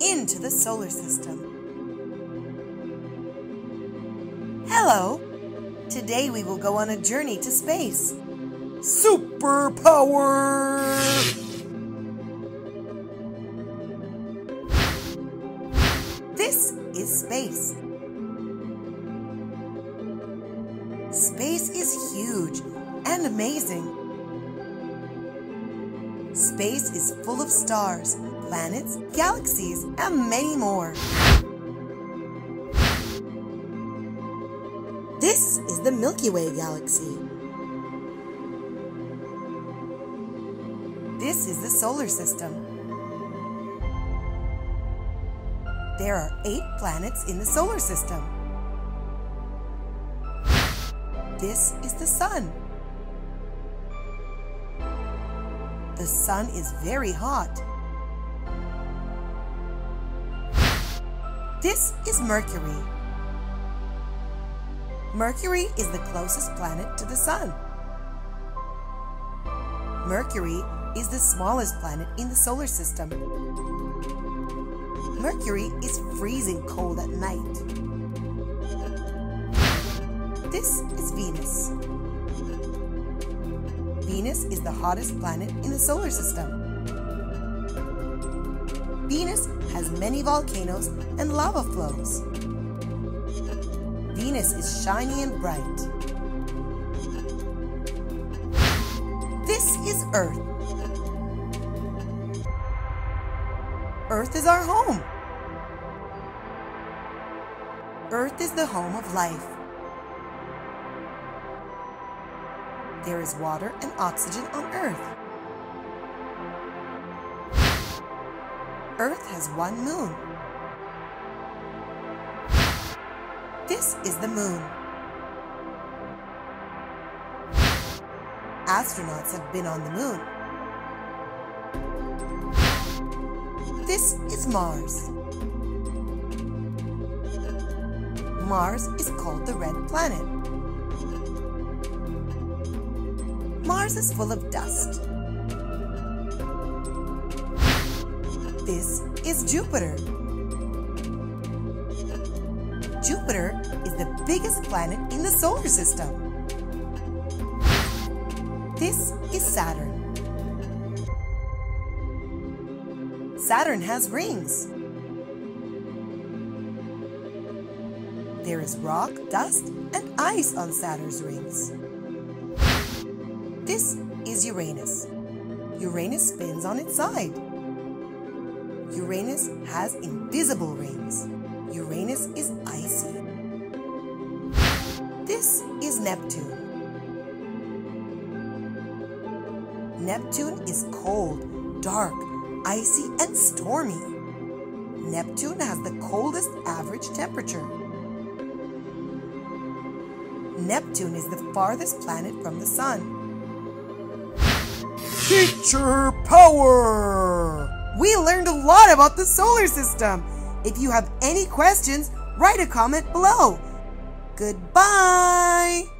into the solar system. Hello! Today we will go on a journey to space. Superpower! This is space. Space is huge and amazing. Space is full of stars, planets, galaxies, and many more. This is the Milky Way galaxy. This is the solar system. There are eight planets in the solar system. This is the sun. The sun is very hot. This is Mercury. Mercury is the closest planet to the sun. Mercury is the smallest planet in the solar system. Mercury is freezing cold at night. This is Venus. Venus is the hottest planet in the solar system. Venus has many volcanoes and lava flows. Venus is shiny and bright. This is Earth. Earth is our home. Earth is the home of life. There is water and oxygen on Earth. Earth has one moon. This is the moon. Astronauts have been on the moon. This is Mars. Mars is called the red planet. Mars is full of dust. This is Jupiter. Jupiter is the biggest planet in the solar system. This is Saturn. Saturn has rings. There is rock, dust, and ice on Saturn's rings. This is Uranus. Uranus spins on its side. Uranus has invisible rings. Uranus is icy. This is Neptune. Neptune is cold, dark, icy, and stormy. Neptune has the coldest average temperature. Neptune is the farthest planet from the Sun. Teacher Power! We learned a lot about the solar system. If you have any questions, write a comment below. Goodbye!